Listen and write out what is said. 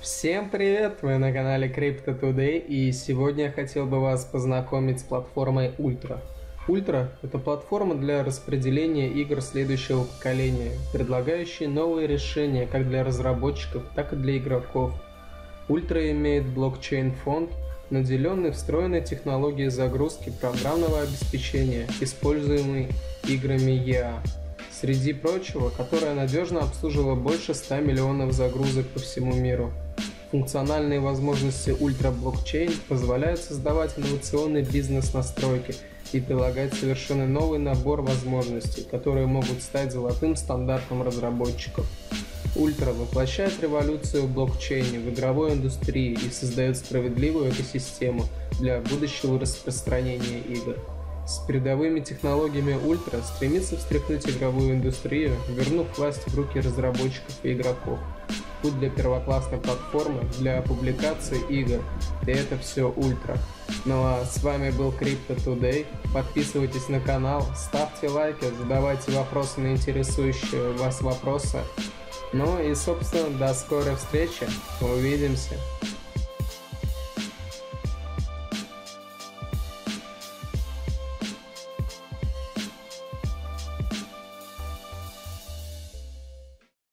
Всем привет! Вы на канале Crypto Today и сегодня я хотел бы вас познакомить с платформой Ultra. Ultra – это платформа для распределения игр следующего поколения, предлагающая новые решения как для разработчиков, так и для игроков. Ultra имеет блокчейн-фонд, наделенный встроенной технологией загрузки программного обеспечения, используемой играми EA. Среди прочего, которая надежно обслуживала больше 100 миллионов загрузок по всему миру. Функциональные возможности ультраблокчейн позволяют создавать инновационный бизнес-надстройки и предлагать совершенно новый набор возможностей, которые могут стать золотым стандартом разработчиков. Ультра воплощает революцию в блокчейне в игровой индустрии и создает справедливую экосистему для будущего распространения игр. С передовыми технологиями Ультра стремится встряхнуть игровую индустрию, вернув власть в руки разработчиков и игроков. Путь для первоклассной платформы для публикации игр. И это все Ультра. Ну а с вами был Crypto Today. Подписывайтесь на канал, ставьте лайки, задавайте вопросы на интересующие вас вопросы. Ну и, собственно, до скорой встречи. Увидимся.